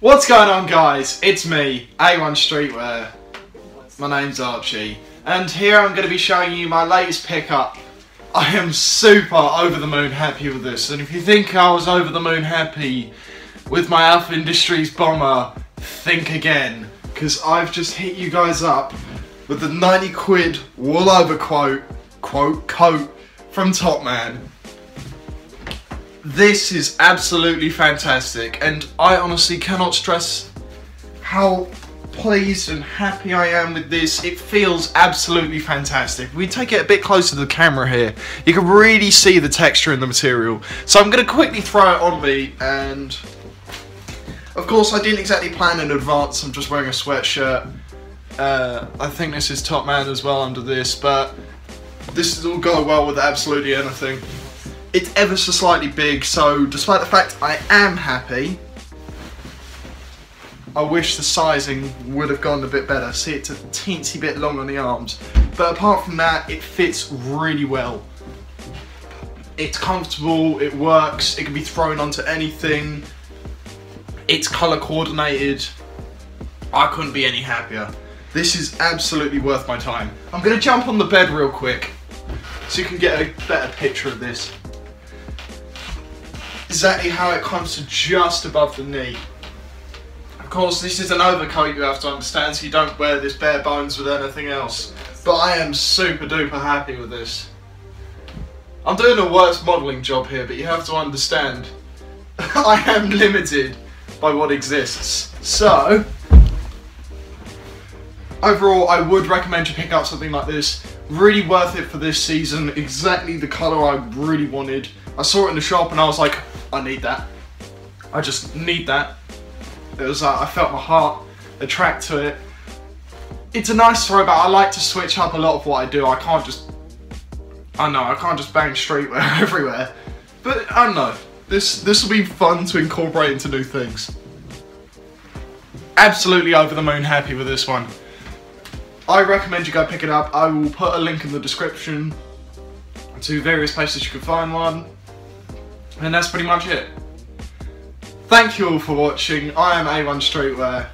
What's going on guys? It's me, A1 Streetwear. My name's Archie. And here I'm going to be showing you my latest pickup. I am super over the moon happy with this. And if you think I was over the moon happy with my Alpha Industries bomber, think again. Because I've just hit you guys up with the 90 quid wool over quote, quote, coat from Topman. This is absolutely fantastic and I honestly cannot stress how pleased and happy I am with this. It feels absolutely fantastic. We take it a bit closer to the camera here, you can really see the texture in the material. So I'm going to quickly throw it on me and of course I didn't exactly plan in advance, I'm just wearing a sweatshirt. Uh, I think this is Topman as well under this, but this will go well with absolutely anything. It's ever so slightly big, so despite the fact I am happy, I wish the sizing would have gone a bit better. See, it's a teensy bit long on the arms. But apart from that, it fits really well. It's comfortable, it works, it can be thrown onto anything. It's colour coordinated. I couldn't be any happier. This is absolutely worth my time. I'm going to jump on the bed real quick so you can get a better picture of this exactly how it comes to just above the knee. Of course, this is an overcoat you have to understand, so you don't wear this bare bones with anything else. But I am super duper happy with this. I'm doing a worse modelling job here, but you have to understand, I am limited by what exists. So, overall, I would recommend you pick up something like this. Really worth it for this season, exactly the colour I really wanted. I saw it in the shop and I was like, I need that. I just need that. It was like, I felt my heart attract to it. It's a nice throwback. I like to switch up a lot of what I do. I can't just, I know, I can't just bang streetwear everywhere. But I don't know, this, this will be fun to incorporate into new things. Absolutely over the moon happy with this one. I recommend you go pick it up. I will put a link in the description to various places you can find one. And that's pretty much it. Thank you all for watching. I am A1 Streetwear.